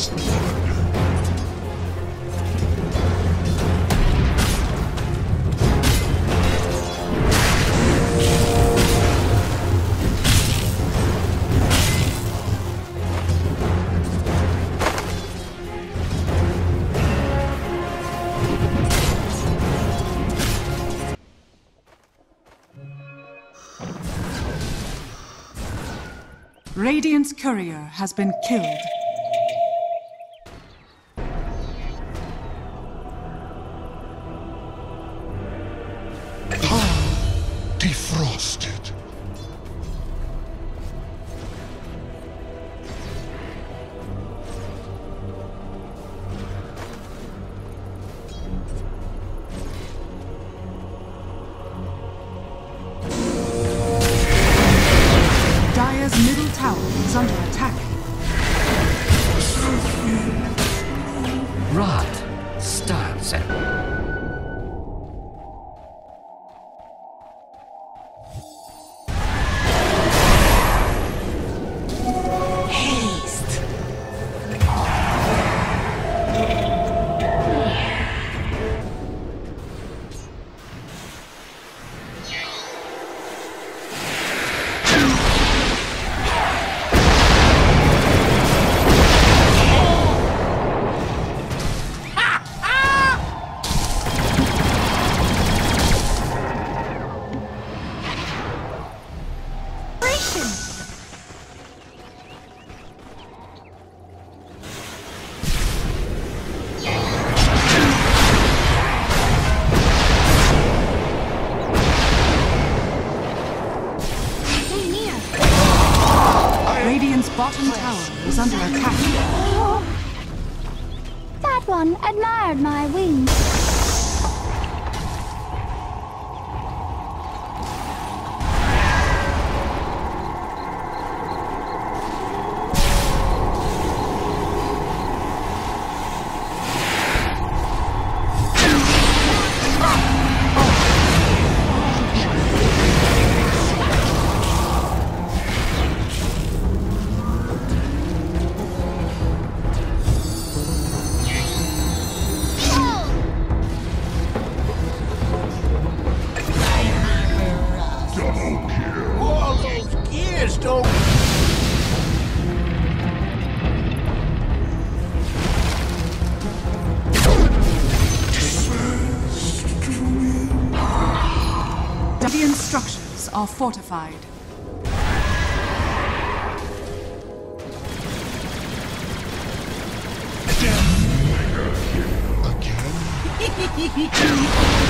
first blood. Radiant's courier has been killed. Defrosted. Admired my wings. All those gears don't. Radiant structures are fortified. Again?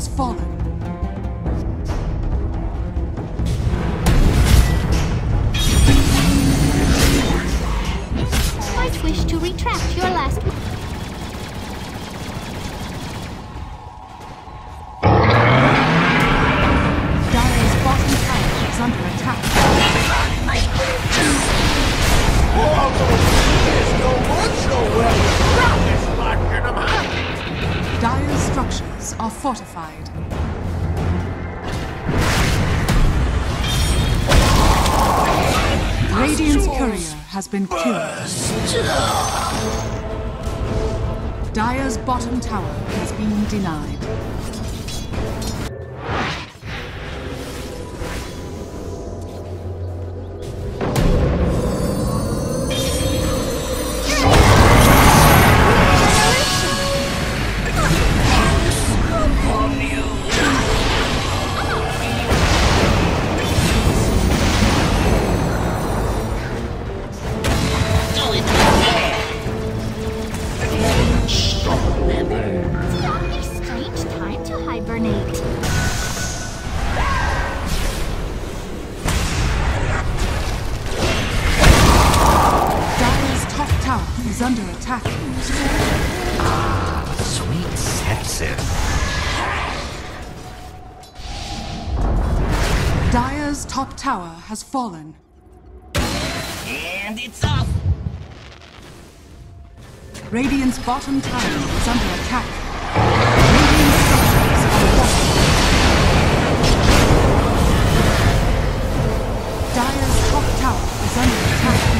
Has fallen. Fortified. Radiant's courier has been killed. Dire's bottom tower has been denied. Is under attack. Ah, Sweet Setsu. Dire's top tower has fallen. And it's off. Radiant's bottom tower is under attack. Radiant structures are fortified. Dire's top tower is under attack.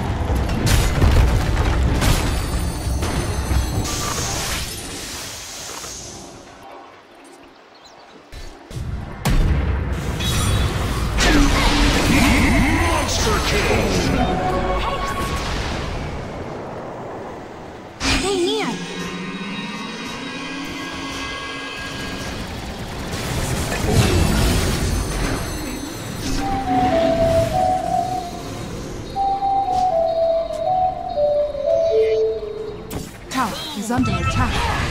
Tower is under attack.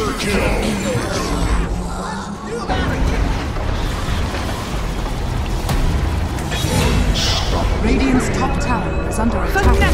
Monster kill! Radiant's top tower is under attack.